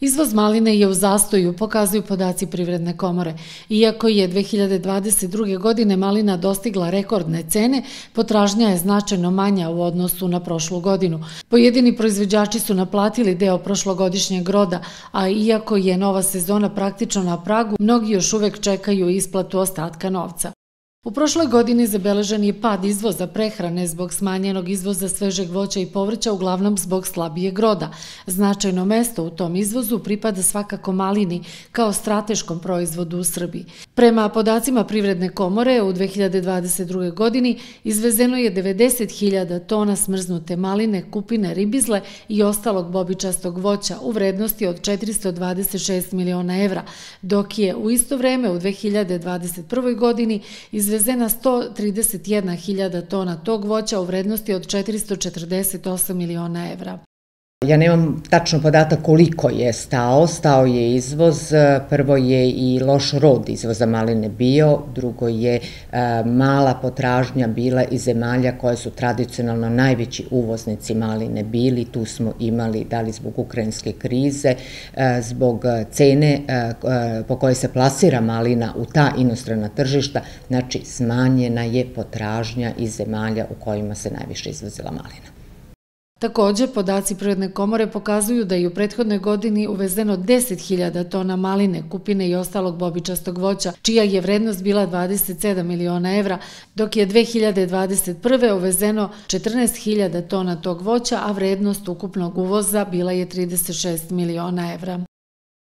Izvoz maline je u zastoju, pokazuju podaci Privredne komore. Iako je 2022. godine malina dostigla rekordne cene, potražnja je značajno manja u odnosu na prošlu godinu. Pojedini proizvođači su naplatili deo prošlogodišnjeg roda, a iako je nova sezona praktično na pragu, mnogi još uvek čekaju isplatu ostatka novca. U prošloj godini zabeležen je pad izvoza prehrane zbog smanjenog izvoza svežeg voća i povrća, uglavnom zbog slabijeg roda. Značajno mesto u tom izvozu pripada svakako malini kao strateškom proizvodu u Srbiji. Prema podacima Privredne komore, u 2022. godini izvezeno je 90.000 tona smrznute maline, kupine, ribizle i ostalog bobičastog voća u vrednosti od 426 miliona evra, dok je u isto vreme u 2021. godini izvezena 131.000 tona tog voća u vrednosti od 448 miliona evra. Ja nemam tačno podatak koliko je stao, stao je izvoz, prvo je i loš rod izvoza maline bio, drugo je e, mala potražnja bila iz zemalja koje su tradicionalno najveći uvoznici maline bili, tu smo imali, da li zbog ukrajinske krize, e, zbog cene e, po kojoj se plasira malina u ta inostrana tržišta, znači smanjena je potražnja iz zemalja u kojima se najviše izvozila malina. Takođe, podaci Prirodne komore pokazuju da je u prethodnoj godini uvezeno 10.000 tona maline, kupine i ostalog bobičastog voća, čija je vrednost bila 27 miliona evra, dok je 2021. uvezeno 14.000 tona tog voća, a vrednost ukupnog uvoza bila je 36 miliona evra.